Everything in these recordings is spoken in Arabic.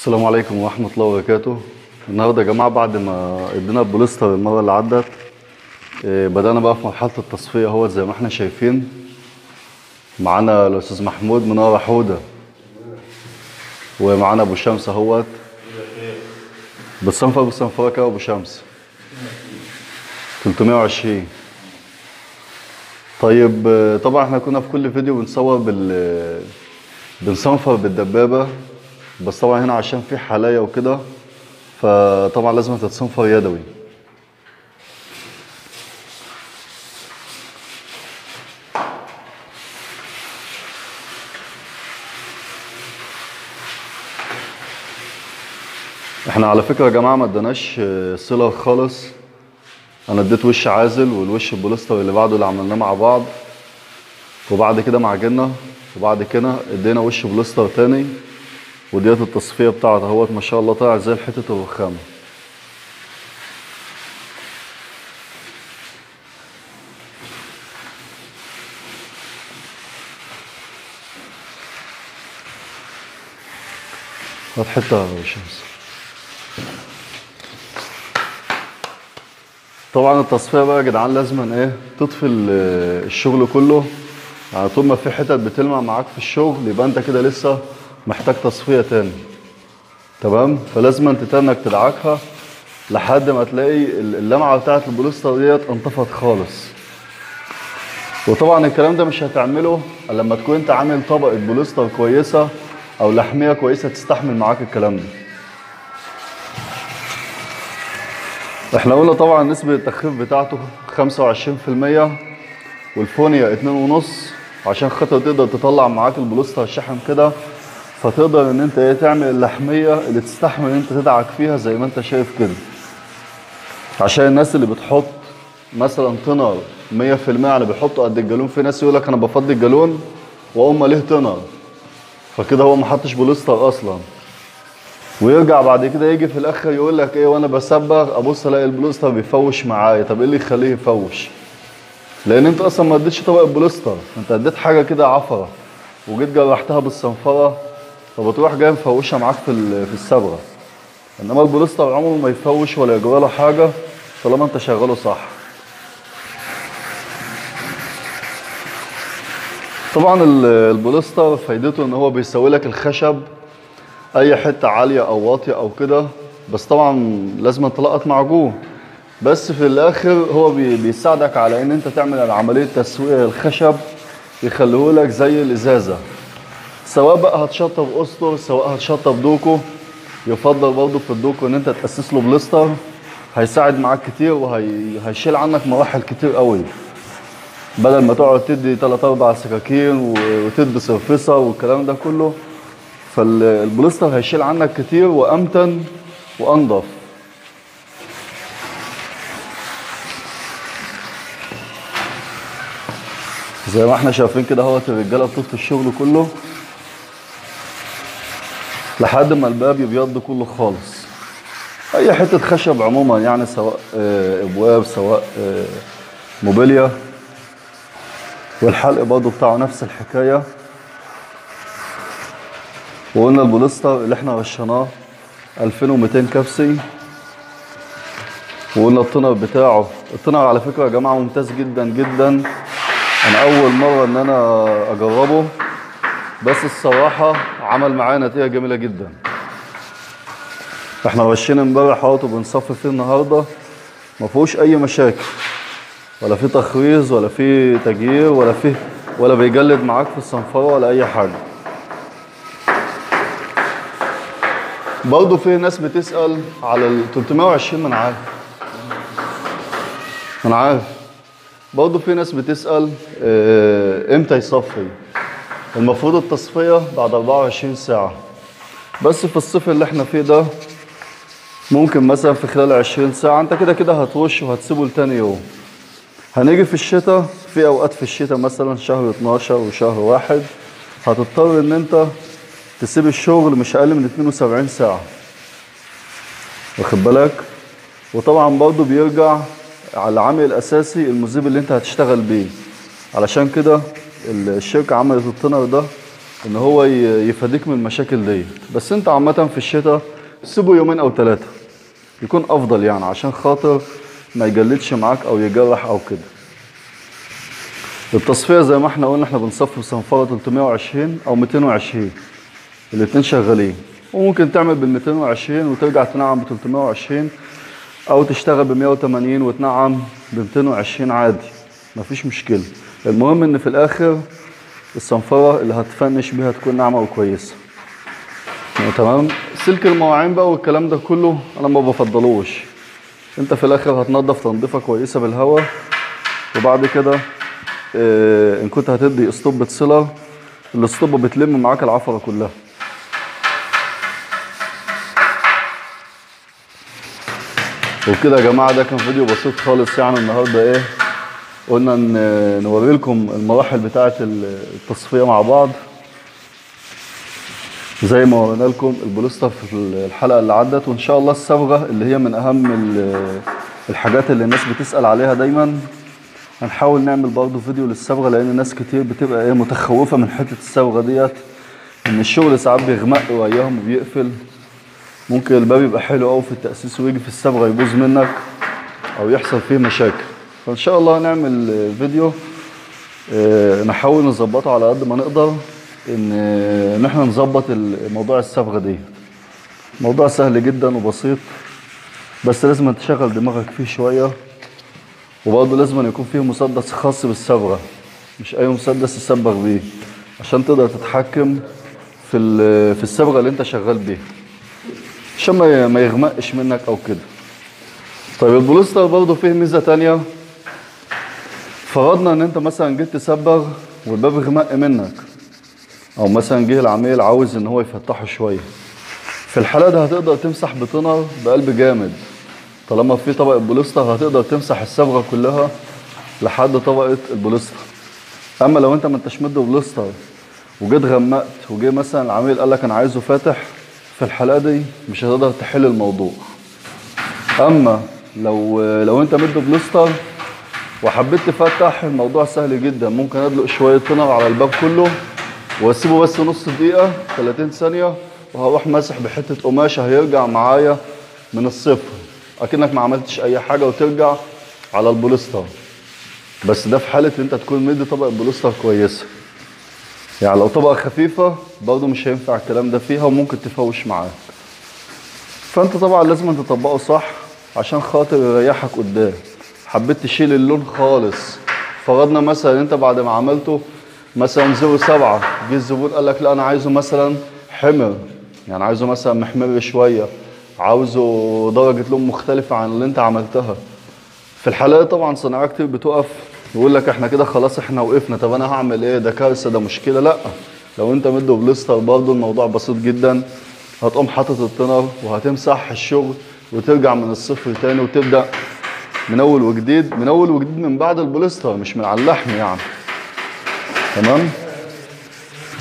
السلام عليكم ورحمة الله وبركاته. النهاردة يا جماعة بعد ما ادينا البوليستر المرة اللي عدت إيه، بدأنا بقى في مرحلة التصفية اهو زي ما إحنا شايفين. معانا الأستاذ محمود منورة حودة ومعانا أبو شمس أهوت. بالصنفرة بالصنفرة كده أبو شمس. 320 طيب طبعا إحنا كنا في كل فيديو بنصور بال بنصنفر بالدبابة. بس طبعا هنا عشان في حلاية وكده فطبعا لازم تتصنفر يدوي. إحنا على فكرة يا جماعة ما اداناش آه، sealer خالص. أنا اديت وش عازل والوش البوليستر اللي بعده اللي عملناه مع بعض. وبعد كده معجنة وبعد كده ادينا وش بوليستر تاني. وديت التصفية بتاعت اهوت ما شاء الله طلع زي حتة الرخامة. هات يا شمس. طبعا التصفية بقى يا جدعان لازم إيه؟ تطفي ال- الشغل كله. يعني طول ما في حتت بتلمع معاك في الشغل يبقى أنت كده لسه محتاج تصفية تاني. تمام؟ فلازم أنت تنك تدعكها لحد ما تلاقي ال- اللمعة بتاعت البوليستر ديت انطفت خالص. وطبعا الكلام ده مش هتعمله لما تكون أنت عامل طبقة بوليستر كويسة أو لحمية كويسة تستحمل معاك الكلام ده. إحنا قلنا طبعا نسبة التخفيف بتاعته 25% والفونيا 2.5 عشان خاطر تقدر تطلع معاك البوليستر الشحم كده فتقدر إن أنت إيه تعمل اللحمية اللي تستحمل إن أنت تدعك فيها زي ما أنت شايف كده. عشان الناس اللي بتحط مثلا تنر 100% على بيحطوا قد الجالون في ناس يقول لك أنا بفضي الجالون واقوم ليه تنر فكده هو ما حطش بوليستر أصلا. ويرجع بعد كده يجي في الآخر يقول لك إيه وأنا بصبغ أبص ألاقي البوليستر بيفوش معايا. طب إيه اللي يخليه يفوش؟ لأن أنت أصلا ما اديتش طبق البوليستر أنت اديت حاجة كده عفرة وجيت جرحتها بالصنفرة فبتروح جاي مفوشه معاك في في الصبغه إنما البوليستر عمره ما يفوش ولا يجرى له حاجة طالما أنت شغاله صح. طبعا ال- البوليستر فايدته إن هو بيسوي لك الخشب أي حتة عالية أو واطية أو كده بس طبعا لازم تلقط معجون بس في الآخر هو بي- بيساعدك على إن أنت تعمل عملية تسويه للخشب يخليه لك زي الإزازة. سواء بقى هتشطب اسطر سواء هتشطب دوكو يفضل برضه في الدوكو إن أنت تأسس له بليستر هيساعد معاك كتير وهيشيل عنك مراحل كتير قوي. بدل ما تقعد تدي 3 4 سكاكين وتدي سرفسه والكلام ده كله. فالبوليستر هيشيل عنك كتير وأمتن وأنضف. زي ما إحنا شايفين كده أهوت الرجالة بتطفي الشغل كله. لحد ما الباب يبيض كله خالص. أي حتة خشب عموما يعني سواء آه، أبواب سواء آه، موبيليا. والحلق برضه بتاعه نفس الحكاية. وقلنا البوليستر اللي إحنا رشيناه 2200 Kapci. وقلنا التنر بتاعه. التنر على فكرة يا جماعة ممتاز جدا جدا. أنا أول مرة إن أنا أجربه. بس الصراحة عمل معايا نتيجة جميلة جدا. إحنا رشينا امبارح اهوه وبنصفي فيه النهارده. ما فيهوش أي مشاكل. ولا في تخريز ولا في تجيير ولا في ولا بيجلد معاك في الصنفرة ولا أي حاجة. برضه في ناس بتسأل على ال 320 من عارف. من عارف. برضه في ناس بتسأل آه، إمتى يصفي؟ المفروض التصفية بعد 24 ساعة. بس في الصيف اللي إحنا فيه ده ممكن مثلا في خلال 20 ساعة انت كده كده هتوش وهتسيبه لتاني يوم. هنيجي في الشتاء في أوقات في الشتاء مثلا شهر 12 وشهر واحد هتضطر إن انت تسيب الشغل مش أقل من 72 ساعة. واخد بالك؟ وطبعا برضو بيرجع على العامل الأساسي المذيب اللي انت هتشتغل بيه. علشان كده الشركة عملت التونر ده إن هو يفاديك من المشاكل دي. بس أنت عامة في الشتاء سيبه يومين أو ثلاثة يكون أفضل يعني عشان خاطر ما يجلدش معاك أو يجرح أو كده. التصفية زي ما إحنا قلنا إحنا بنصفي بصنفرة 320 أو 220 الاتنين شغالين. وممكن تعمل بال 220 وترجع تنعم ب 320 أو تشتغل ب 180 وتنعم ب 220 عادي. مفيش مشكلة. المهم إن في الآخر الصنفرة اللي هتفنش بيها تكون ناعمة وكويسة. تمام؟ سلك المواعين بقى والكلام ده كله أنا ما بفضلوش. أنت في الآخر هتنضف تنظيفة كويسة بالهواء وبعد كده آه إن كنت هتدي اسطوبة سيلر الاسطوبة بتلم معاك العفرة كلها. وبكده يا جماعة ده كان فيديو بسيط خالص يعني النهاردة إيه؟ قلنا إن نوري لكم المراحل بتاعة التصفية مع بعض. زي ما ورينا لكم البوليستر في الحلقة اللي عدت وإن شاء الله الصبغة اللي هي من أهم ال- الحاجات اللي الناس بتسأل عليها دايما. هنحاول نعمل برضه فيديو للصبغة لأن ناس كتير بتبقى إيه متخوفة من حتة الصبغة ديت إن الشغل ساعات بيغمق وياهم وبيقفل. ممكن الباب يبقى حلو قوي في التأسيس ويجي في الصبغة يبوظ منك أو يحصل فيه مشاكل. فإن شاء الله هنعمل فيديو آه، نحاول نظبطه على قد ما نقدر إن آه، إن إحنا نظبط موضوع الصبغة دي. موضوع سهل جدا وبسيط بس لازم تشغل دماغك فيه شوية وبرضه لازم يكون فيه مسدس خاص بالصبغة مش أي مسدس تصبغ بيه عشان تقدر تتحكم في في الصبغة اللي أنت شغال بيها عشان ما يغمقش منك أو كده. طيب البوليستر برضه فيه ميزة تانية. فرضنا إن أنت مثلا جيت تصبغ والباب غمق منك أو مثلا جه العميل عاوز إن هو يفتحه شوية. في الحالة ده هتقدر تمسح بتنر بقلب جامد. طالما في طبقه بوليستر هتقدر تمسح الصبغه كلها لحد طبقة البوليستر أما لو أنت ما أنتش مد بوليستر وجيت غمقت وجه مثلا العميل قال لك أنا عايزه فاتح في الحالة دي مش هتقدر تحل الموضوع. أما لو لو أنت مد بلوستر وحبيت تفتح الموضوع سهل جدا. ممكن أدلق شوية تنر على الباب كله وأسيبه بس نص دقيقة 30 ثانية وهروح ماسح بحتة قماشه هيرجع معايا من الصفر. أكنك ما عملتش أي حاجة وترجع على البوليستر. بس ده في حالة إن أنت تكون مدي طبقه بوليستر كويسة. يعني لو طبقة خفيفة برضه مش هينفع الكلام ده فيها وممكن تفوش معاك. فأنت طبعا لازم تطبقه صح عشان خاطر يريحك قدام. حبيت تشيل اللون خالص. فرضنا مثلا انت بعد ما عملته مثلا zero سبعة جه الزبون قال لك لا أنا عايزه مثلا حمر. يعني عايزه مثلا محمر شوية. عاوزه درجة لون مختلفة عن اللي انت عملتها. في الحالة دي طبعا صناعية كتير بتقف يقول لك إحنا كده خلاص إحنا وقفنا. طب أنا هعمل إيه؟ ده كارثة ده مشكلة. لأ لو أنت مده بوليستر برضه الموضوع بسيط جدا. هتقوم حاطط التنر وهتمسح الشغل وترجع من الصفر تاني وتبدأ من أول وجديد من أول وجديد من بعد البوليستر مش من على اللحم يعني. تمام؟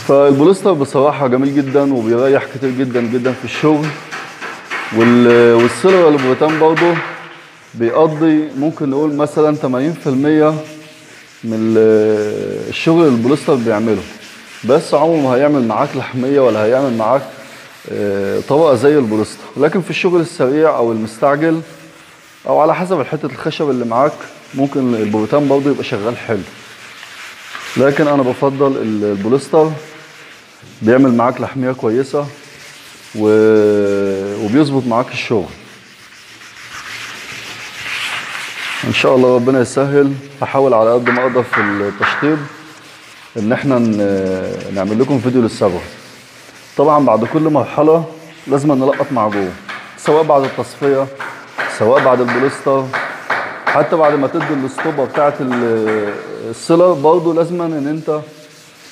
فالبوليستر بصراحة جميل جدا وبيريح كتير جدا جدا في الشغل. وال- وال sealer البروتان برضه بيقضي ممكن نقول مثلا 80% من ال- الشغل البوليستر بيعمله. بس عمره ما هيعمل معاك لحمية ولا هيعمل معاك آه، طبقة زي البوليستر. لكن في الشغل السريع أو المستعجل أو على حسب الحتة الخشب اللي معاك ممكن البروتان برضه يبقى شغال حلو. لكن أنا بفضل ال- البوليستر بيعمل معاك لحمية كويسة و... وبيظبط معاك الشغل. إن شاء الله ربنا يسهل. هحاول على قد ما أقدر في التشطيب إن إحنا نعمل لكم فيديو للصبغه طبعا بعد كل مرحلة لازم نلقط مع جوه سواء بعد التصفية سواء بعد البوليستر حتى بعد ما تدي الاسطوبة بتاعه ال- السيلر برضه لازم إن أنت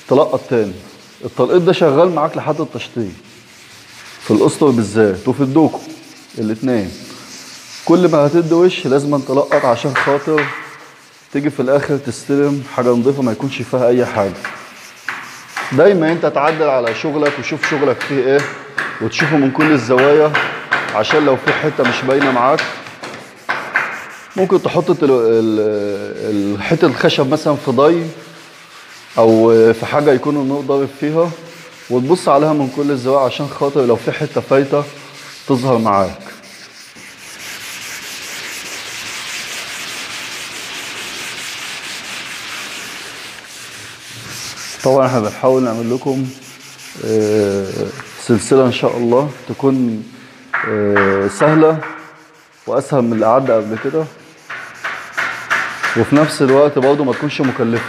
تلقط تاني. التلقيط ده شغال معاك لحد التشطيب. في الاسطر بالذات وفي الدوكو الاثنين كل ما هتدي وش لازم تلقط عشان خاطر تيجي في الآخر تستلم حاجة نظيفة ما يكونش فيها أي حاجة. دايما أنت تعدل على شغلك وشوف شغلك فيه إيه وتشوفه من كل الزوايا. عشان لو في حتة مش باينة معاك ممكن تحط حتة الخشب مثلا في ضي أو في حاجة يكون النور ضارب فيها وتبص عليها من كل الزوايا عشان خاطر لو في حتة فايتة تظهر معاك. طبعا إحنا بنحاول نعمل لكم آه، سلسلة إن شاء الله تكون آه، سهلة وأسهل من اللي عدى قبل كده. وفي نفس الوقت برضه ما تكونش مكلفة.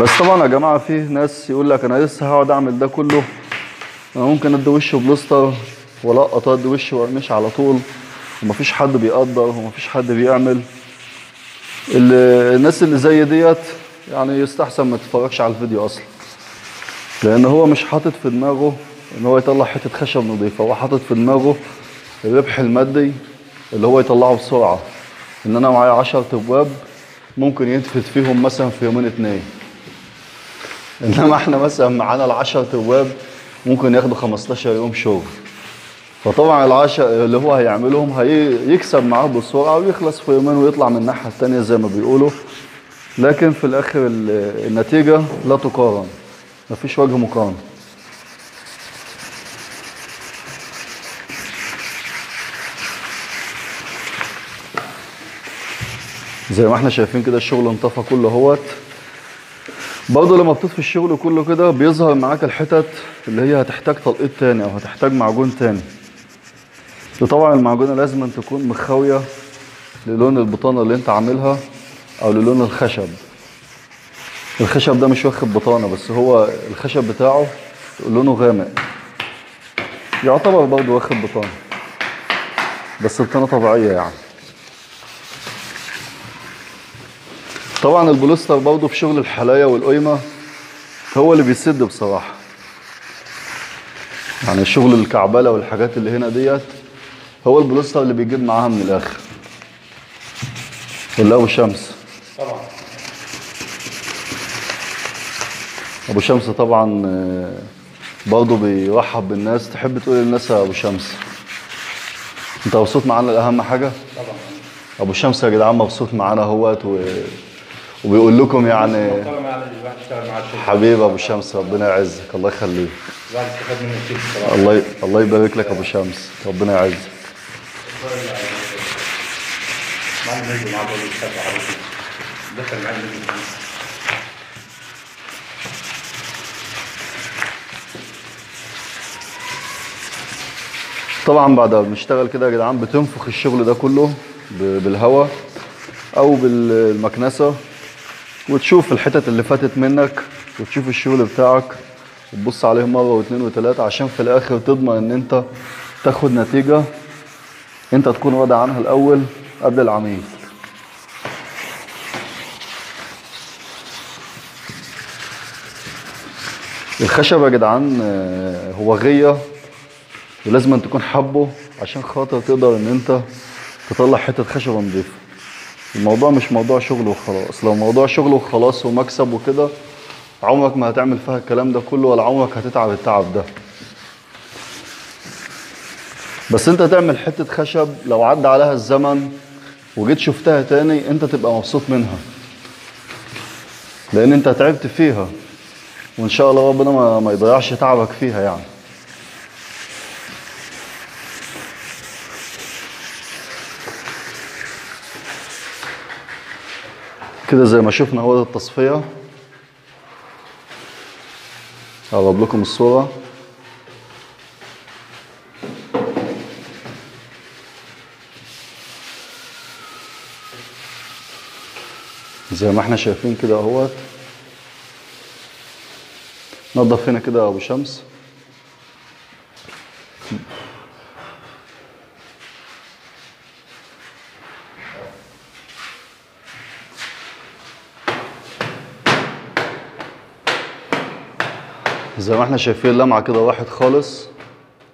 بس طبعا يا جماعة في ناس يقول لك أنا لسه هقعد أعمل ده كله. أنا ممكن أدي وشه بلوستر وألقط ادي وشه وارمش على طول. ومفيش حد بيقدر ومفيش حد بيعمل. الناس اللي زي ديت يعني يستحسن ما تتفرجش على الفيديو أصلا. لأن هو مش حاطط في دماغه إن هو يطلع حتة خشب نظيفة. هو حاطط في دماغه الربح المادي اللي هو يطلعه بسرعة. إن أنا معايا 10 ابواب ممكن ينفذ فيهم مثلا في يومين اتنين. إنما إحنا مثلا معانا العشر ابواب ممكن ياخدوا 15 يوم شغل. فطبعا العشر اللي هو هيعملهم هيكسب معاه بسرعة ويخلص في يومين ويطلع من الناحية التانية زي ما بيقولوا. لكن في الآخر ال- النتيجة لا تقارن. مفيش وجه مقارنة. زي ما إحنا شايفين كده الشغل انطفى كله اهوت. برضه لما بتطفي الشغل كله كده بيظهر معاك الحتت اللي هي هتحتاج تلقيط تاني أو هتحتاج معجون تاني. وطبعا المعجونة لازم تكون مخاوية للون البطانة اللي انت عاملها. أو للون الخشب. الخشب ده مش واخد بطانة بس هو الخشب بتاعه لونه غامق. يعتبر برضه واخد بطانة بس بطانة طبيعية يعني. طبعا البوليستر برضه في شغل الحلاية والقيمة هو اللي بيسد بصراحة. يعني شغل الكعبلة والحاجات اللي هنا ديت هو البوليستر اللي بيجيب معاها من الآخر. ولا أبو شمس. طبعا. أبو شمس طبعا آه، برضه بيرحب بالناس تحب تقول للناس يا أبو شمس؟ أنت مبسوط معانا أهم حاجة؟ طبعا. أبو شمس يا جدعان مبسوط معانا أهوت و... وبيقول لكم يعني حبيب أبو شمس ربنا يعزك الله يخليك. الله ي... الله يبارك لك أبو شمس ربنا يعزك. دخل نجم طبعا بعد ما بنشتغل كده يا جدعان بتنفخ الشغل ده كله. بالهواء أو بالمكنسة وتشوف الحتت اللي فاتت منك وتشوف الشغل بتاعك وتبص عليه مرة واثنين وثلاثه عشان في الآخر تضمن إن أنت تاخد نتيجة أنت تكون راضي عنها الأول قبل العميل الخشب يا جدعان آه، هو غية ولازم تكون حبه عشان خاطر تقدر إن أنت تطلع حتة خشبه نظيفة. الموضوع مش موضوع شغل وخلاص. لو موضوع شغل وخلاص ومكسب وكده عمرك ما هتعمل فيها الكلام ده كله ولا عمرك هتتعب التعب ده. بس أنت تعمل حتة خشب لو عدى عليها الزمن وجيت شفتها تاني أنت تبقى مبسوط منها. لأن أنت تعبت فيها. وإن شاء الله ربنا ما, ما يضيعش تعبك فيها يعني. كده زي ما شفنا هو التصفية. أقرب لكم الصورة. زي ما إحنا شايفين كده أهوت. نضف هنا كده أبو شمس. زي ما إحنا شايفين اللمعة كده واحد خالص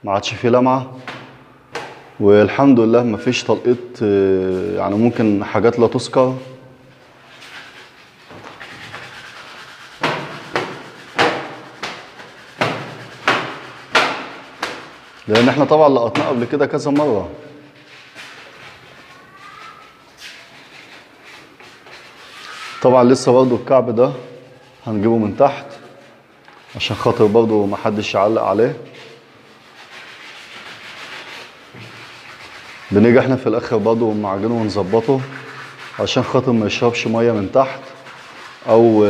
ما عادش فيه لمعة. والحمد لله ما فيش تلقيط آه، يعني ممكن حاجات لا تذكر. لأن إحنا طبعا لقطناه قبل كده كذا مرة. طبعا لسه برضو الكعب ده هنجيبه من تحت عشان خاطر برضو محدش يعلق عليه. بنيجي إحنا في الآخر برضو نعجنه ونظبطه عشان خاطر ما يشربش مية من تحت أو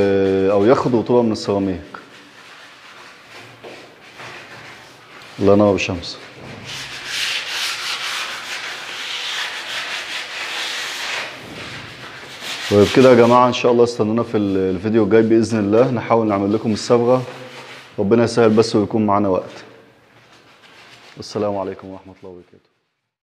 أو ياخد رطوبه من السيراميك. الله ينور شمس وبكده يا جماعة إن شاء الله استنونا في ال- الفيديو الجاي بإذن الله. نحاول نعمل لكم الصبغة. ربنا يسهل بس ويكون معانا وقت. السلام عليكم ورحمة الله وبركاته.